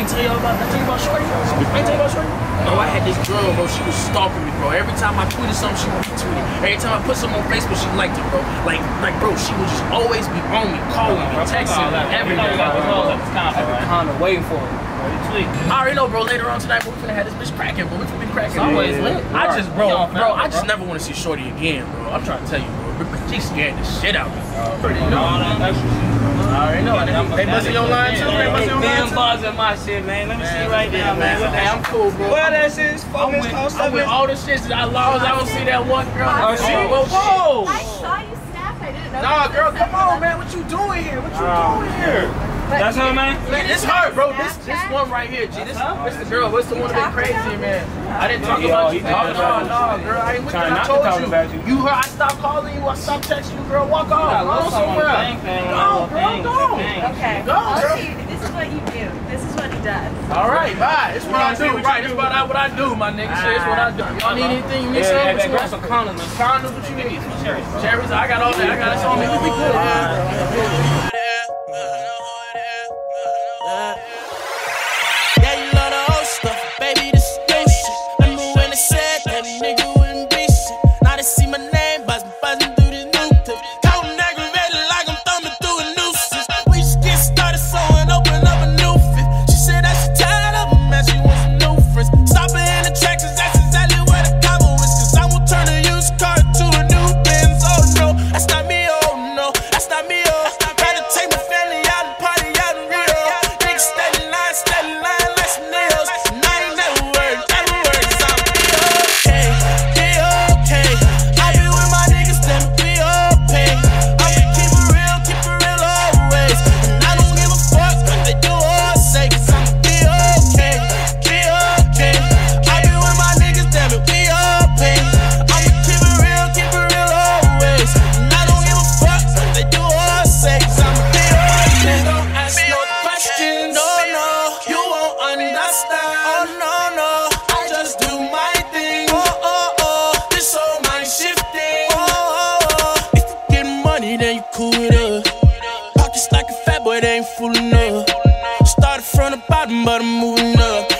I ain't tell you about, I tell you about Shorty. I ain't tell you about Shorty. Bro, I had this girl, bro. She was stalking me, bro. Every time I tweeted something, she would retweet it. Every time I put something on Facebook, she liked it, bro. Like, like, bro, she would just always be on me, calling me, texting me, everything. Kind of waiting for it. I already know, bro. Later on tonight, we're gonna have this bitch cracking, bro. We finna be cracking. It's always lit. I just, bro, Y'all bro, I just bro. never want to see Shorty again, bro. I'm trying to tell you, bro. She scared the shit out of me. Pretty all that extra shit. I already know. They, they busting your line too. They busting your line Been too. buzzing my shit, man. Let me see right there, man. What Hey, I'm cool, bro. Well, that shit is I'm four with, minutes cost I'm with all the shit that I lost. I don't see that one girl. Oh, shit. whoa, whoa. I saw you snap. I didn't know. Nah, girl, come on, man. What you doing here? What you doing here? But That's her, man? Man, didn't this her, bro. This this one right here, G. This this the girl. What's the one that talked crazy, man? I didn't talk Yeah, about you. talked No, about no, you. girl. I ain't with Trying that. I not to told you. about you. You heard I stopped calling you. I stopped texting you, girl. Walk off. Go somewhere. thing, thing, Go, girl. thing, Go. thing. Okay. Go, girl. see. This is what you do. This is what he does. All right, bye. It's what I do. do, Right, what it's you what I what I do, my nigga. Shit, it's what I do. Y'all need anything? You need Yeah, something? yeah, What you grab want? some condoms. Condoms, what you need? Cherries, I got all that. I got it on me. We be good. Money, then you cool it up. Pockets like a fat boy, they ain't full enough. Started from the bottom, but I'm moving up.